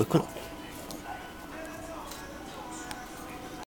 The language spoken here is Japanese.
こ行くの